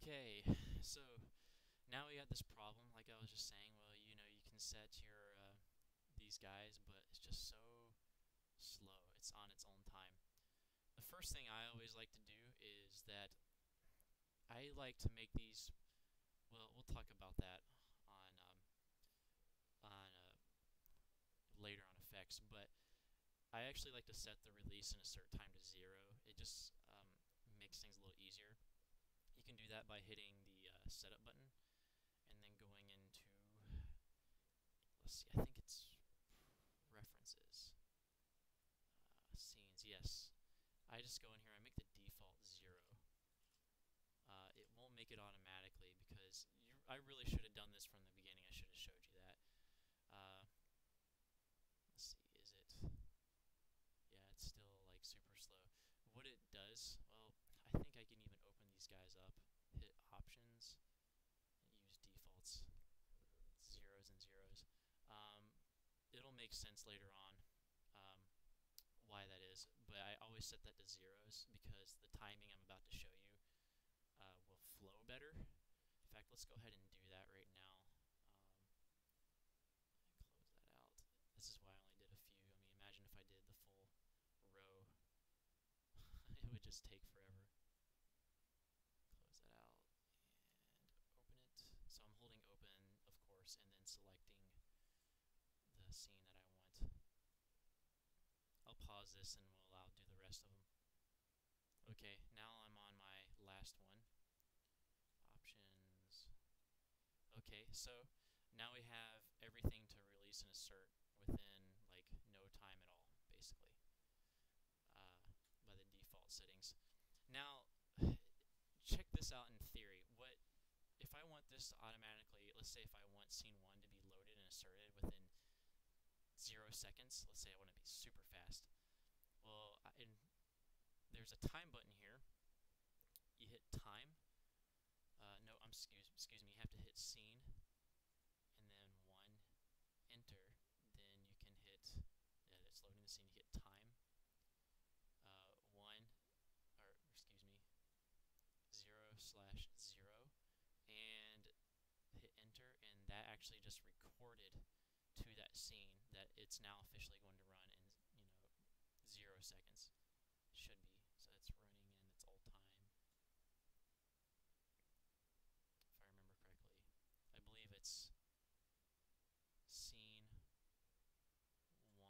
Okay, so now we got this problem, like I was just saying, well, you know, you can set your, uh, these guys, but it's just so slow. It's on its own time. The first thing I always like to do is that I like to make these, well, we'll talk about that on, um, on, uh, later on effects, but I actually like to set the release and assert time to zero. It just um, makes things a little easier. Can do that by hitting the uh, setup button and then going into, let's see, I think it's preferences, uh, scenes, yes. I just go in here, I make the default zero. Uh, it won't make it automatically because you, I really should have done this from the beginning. I should have showed you that. Uh, let's see, is it? Yeah, it's still like super slow. What it does, well, I think I can even open these guys up, hit options, and use defaults, zeros and zeros. Um, it'll make sense later on um, why that is, but I always set that to zeros because the timing I'm about to show you uh, will flow better. In fact, let's go ahead and do that right now. Um, close that out. This is why I only did a few. I mean, imagine if I did the full row. it would just take forever. Close that out and open it. So I'm holding open, of course, and then selecting the scene that I want. I'll pause this and we'll I'll do the rest of them. Okay, now I'm on my last one. Options. Okay, so now we have everything to release and assert within like no time at all, basically, uh, by the default settings. Now, check this out in theory. What if I want this to automatically, let's say if I want scene 1 to be loaded and asserted within 0 seconds, let's say I want to be super fast. Well, in, there's a time button here. You hit time. Uh, no, I'm excuse, excuse me, you have to hit scene. And then 1, enter, then you can hit, yeah, it's loading the scene, you hit time, uh, 1, or excuse me, 0 slash 0, and hit enter, and that actually just recorded to that scene it's now officially going to run in, you know, 0 seconds. Should be. So it's running in its old time. If I remember correctly. I believe it's scene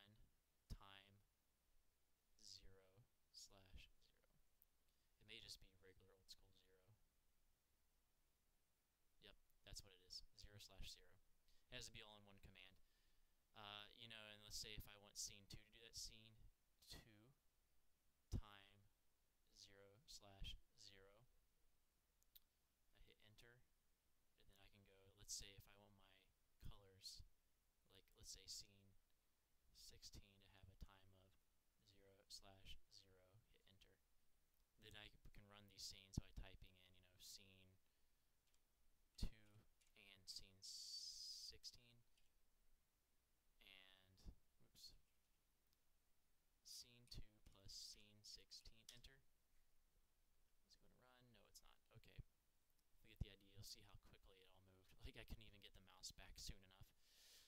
1 time 0 slash 0. It may just be regular old school 0. Yep, that's what it is. 0 slash 0. It has to be all in one command. Uh, you know, and let's say if I want scene 2 to do that, scene 2 time 0 slash 0. I hit enter, and then I can go, let's say if I want my colors, like let's say scene 16 to have a time of 0 slash 0, hit enter. Then I can run these scenes typing in, you know, scene 2 and scene 16 and oops scene 2 plus scene 16 enter is it going to run no it's not okay if we get the idea you'll see how quickly it all moved like I couldn't even get the mouse back soon enough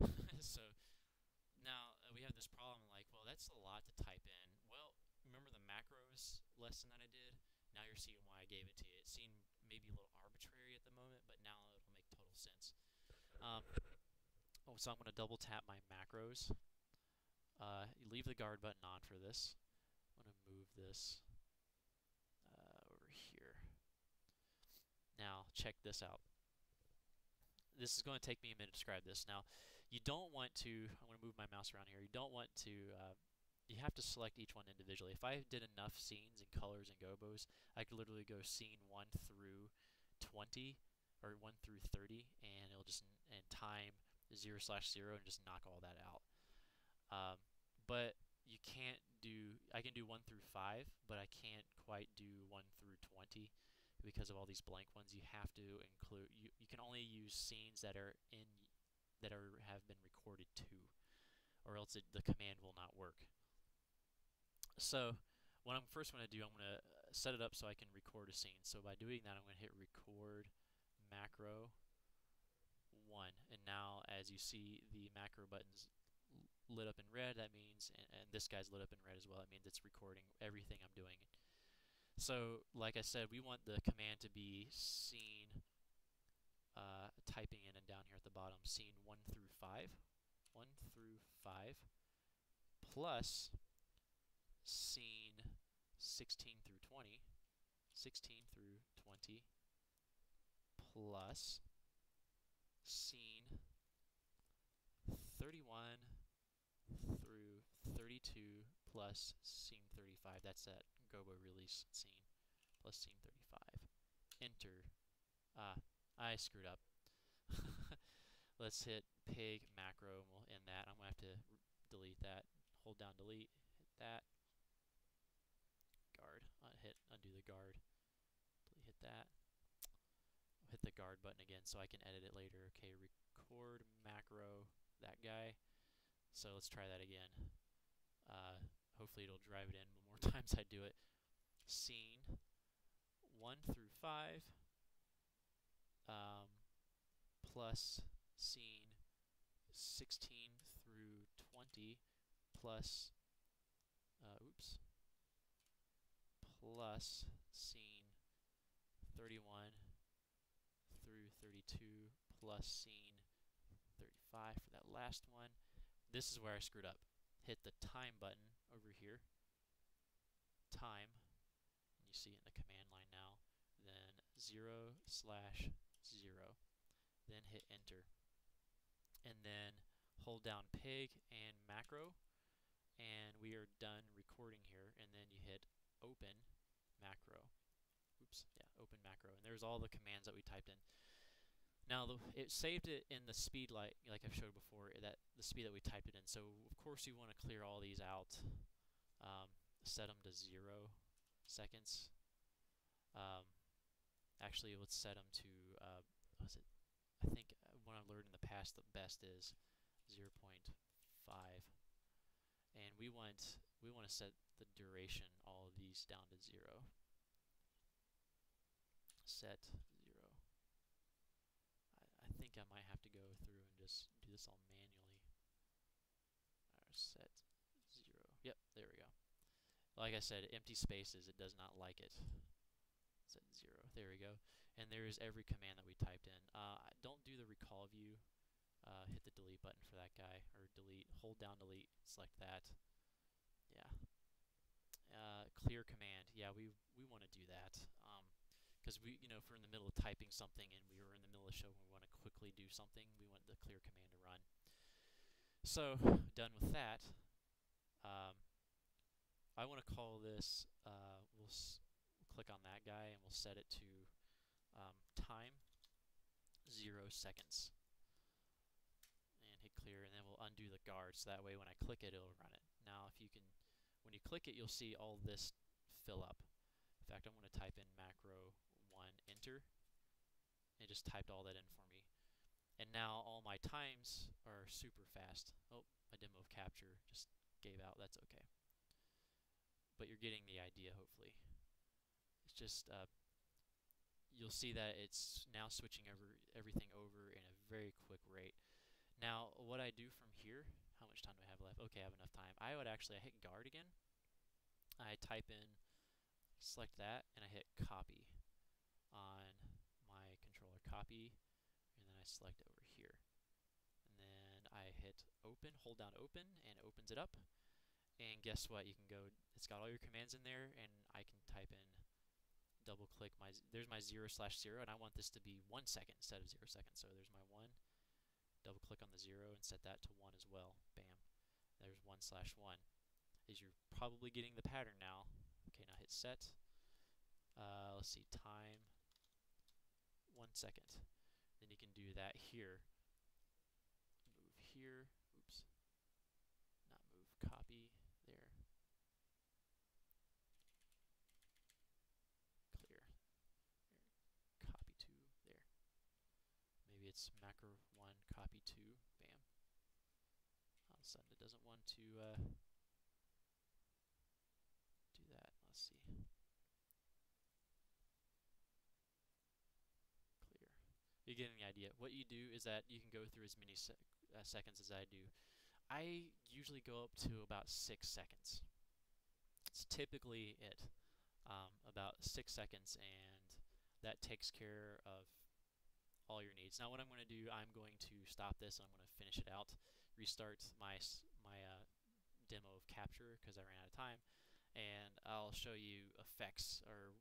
so now uh, we have this problem like well that's a lot to type in well remember the macros lesson that I did now you're seeing why I gave it to you it seemed maybe a little arbitrary at the moment but now it'll make total sense um, Oh, so I'm going to double tap my macros. Uh, leave the guard button on for this. I'm going to move this uh, over here. Now, check this out. This is going to take me a minute to describe this. Now, you don't want to, I'm going to move my mouse around here, you don't want to, uh, you have to select each one individually. If I did enough scenes and colors and gobos, I could literally go scene 1 through 20, or 1 through 30, and it'll just, and time, 0 slash 0 and just knock all that out. Um, but you can't do, I can do 1 through 5, but I can't quite do 1 through 20 because of all these blank ones. You have to include, you, you can only use scenes that are in, that are have been recorded to, or else it, the command will not work. So what I'm first going to do, I'm going to uh, set it up so I can record a scene. So by doing that, I'm going to hit record macro 1. And now as you see the macro buttons lit up in red, that means, and, and this guy's lit up in red as well, it means it's recording everything I'm doing. So like I said, we want the command to be scene, uh, typing in and down here at the bottom, scene 1 through 5. 1 through 5 plus scene 16 through 20, 16 through 20 plus scene 31 through 32 plus scene 35. That's that gobo release scene plus scene 35. Enter. Ah, I screwed up. Let's hit pig macro and we'll end that. I'm going to have to delete that. Hold down delete, hit that. Guard. Uh, hit undo the guard. Hit that. Hit the guard button again so I can edit it later. Okay, record macro that guy. So let's try that again. Uh, hopefully it'll drive it in the more times I do it. Scene 1 through 5 um, plus scene 16 through 20 plus, uh, oops, plus scene 31 through 32 plus scene 35 for that last one. This is where I screwed up. Hit the time button over here, time, you see it in the command line now, then 0 slash 0, then hit enter. And then hold down pig and macro. And we are done recording here. And then you hit open macro. Oops. Yeah open macro. And there's all the commands that we typed in. Now the, it saved it in the speed like like I've showed before that the speed that we typed it in. So of course you want to clear all these out um, set them to zero seconds um, actually let's set them to uh, was it I think what I've learned in the past, the best is 0.5. And we want we want to set the duration all of these down to zero. Set zero. I, I think I might have to go through and just do this all manually. Or set zero. Yep, there we go. Like I said, empty spaces, it does not like it. Set zero. There we go and there is every command that we typed in. Uh, don't do the recall view. Uh, hit the delete button for that guy, or delete. Hold down delete. Select that. Yeah. Uh, clear command. Yeah, we we want to do that. because um, we, you know, if we're in the middle of typing something and we were in the middle of the show and we want to quickly do something, we want the clear command to run. So done with that. Um, I want to call this. Uh, we'll click on that guy and we'll set it to um, time, zero seconds. And hit clear, and then we'll undo the guard, so that way when I click it, it'll run it. Now, if you can, when you click it, you'll see all this fill up. In fact, I'm going to type in macro 1, enter. It just typed all that in for me. And now all my times are super fast. Oh, my demo of capture just gave out. That's okay. But you're getting the idea, hopefully. It's just uh, you'll see that it's now switching over everything over in a very quick rate. Now, what I do from here, how much time do I have left? Okay, I have enough time. I would actually, I hit guard again. I type in, select that, and I hit copy on my controller copy, and then I select over here. And then I hit open, hold down open, and it opens it up. And guess what? You can go, it's got all your commands in there, and I can type in double click my, there's my 0 slash 0, and I want this to be 1 second instead of 0 seconds. So there's my 1, double click on the 0 and set that to 1 as well. Bam. There's 1 slash 1. Is you're probably getting the pattern now. Okay, now hit set. Uh, let's see, time, 1 second. Then you can do that here. Move here. macro1 copy 2, bam. All of a sudden it doesn't want to uh, do that. Let's see. Clear. You're getting the idea. What you do is that you can go through as many sec uh, seconds as I do. I usually go up to about six seconds. It's typically it, um, about six seconds, and that takes care of all your needs. Now, what I'm going to do, I'm going to stop this. I'm going to finish it out, restart my my uh, demo of capture because I ran out of time, and I'll show you effects or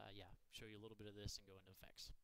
uh, yeah, show you a little bit of this and go into effects.